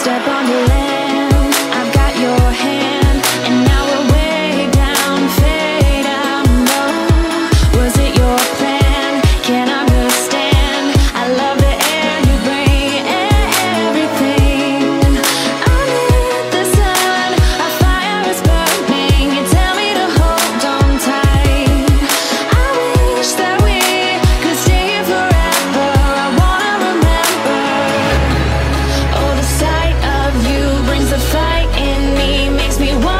step on the land. the fight in me makes me want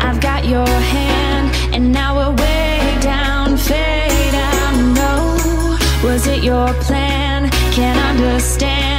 I've got your hand And now we're way down no Was it your plan? Can't understand.